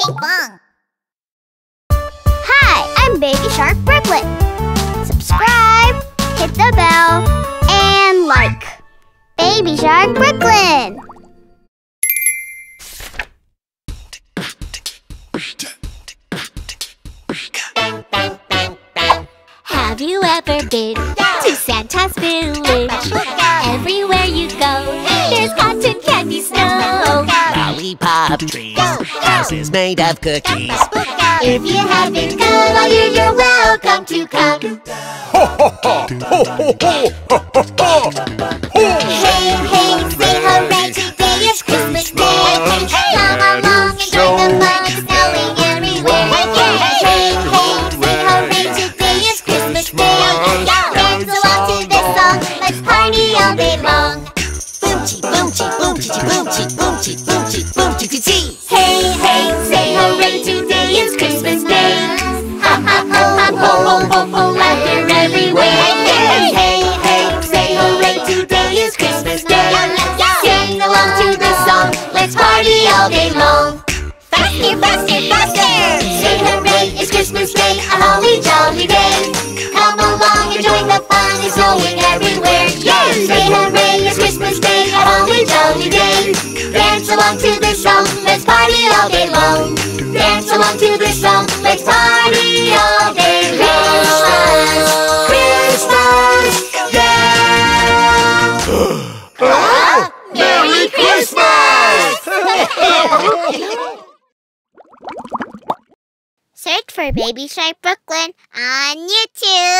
Pinkfong. Hi, I'm Baby Shark Brooklyn. Subscribe, hit the bell, and like. Baby Shark Brooklyn. Have you ever been to Santa's village? Everywhere you go, there's cotton candy snow. Lollipop trees, is made of cookies. If you haven't come all year, you're welcome to come. Ho, ho, ho! Ho, ho, ho! Ho, ho, ho! Hey, hey, say hooray, today is Christmas Day. Hey, hey, Come along and join the fun, it's snowing everywhere. Hey, hey, say hooray, today is Christmas Day. Dance along to this song, let's party all day long. Boom chi song, let's party all day long. Faster, faster, faster! Say hooray, it's Christmas Day, a holly jolly day. Come along and join the fun, it's snowing everywhere. Yay! Say hooray, it's Christmas Day, a holly jolly day. Dance along to this song, let's party all day long. Dance along to this song, let's party Search for Baby Shark Brooklyn on YouTube.